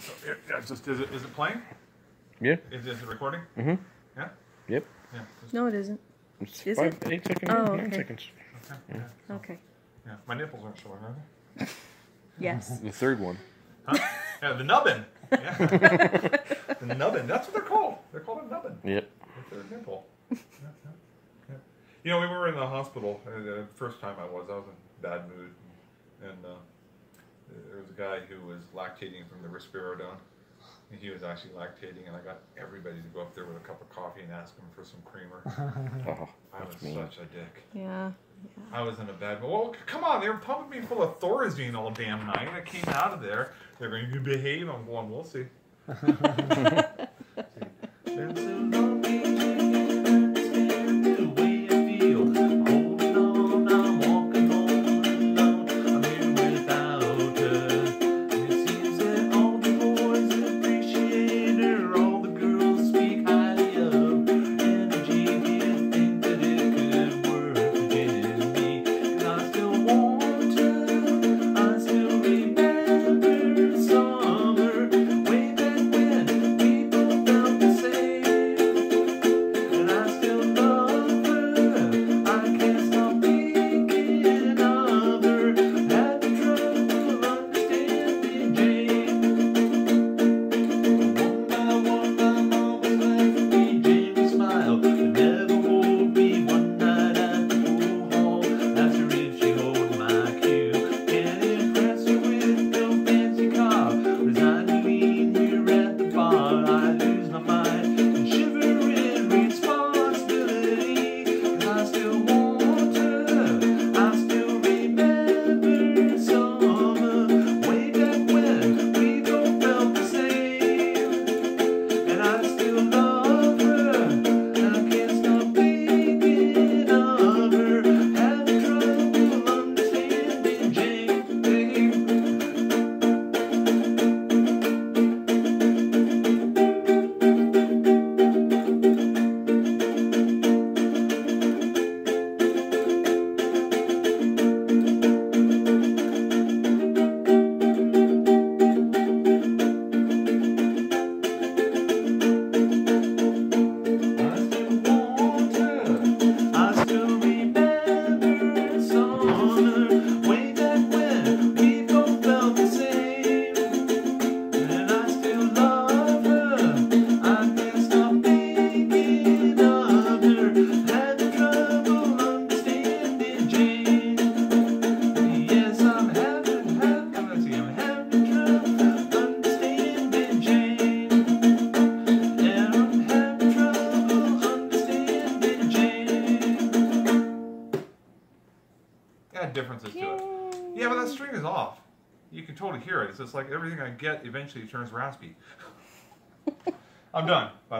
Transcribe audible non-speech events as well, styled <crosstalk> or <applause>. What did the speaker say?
So, yeah, yeah, just is it is it playing? Yeah. Is, is it recording? Mm-hmm. Yeah. Yep. Yeah. Just, No, it isn't. It's Is five, it? eight seconds, Oh, nine okay. seconds. okay. Yeah. so- Okay. yeah. My nipples aren't showing, are they? <laughs> Yes. <laughs> The third one. Huh? yeah, the nubbin. Yeah. the nubbin. That's what they're called. They're called a nubbin. Yep. With their nipple. Yeah, yeah, yeah. You know, we were in the hospital. Uh, the first time I was, I was in bad mood, and uh, there was a guy who was lactating from the risperidone. And he was actually lactating, and I got everybody to go up there with a cup of coffee and ask him for some creamer. <laughs> Oh, I was mean. such a dick. Yeah. I was in a bad mood. Well, come on, they were pumping me full of Thorazine all damn night. I came out of there. They're going to behave. I'm going, we'll see. <laughs> <laughs> Summer, Yeah, differences to it. Yeah, but that string is off. You can totally hear it. It's just like everything I get eventually turns raspy. <laughs> I'm done, by the way.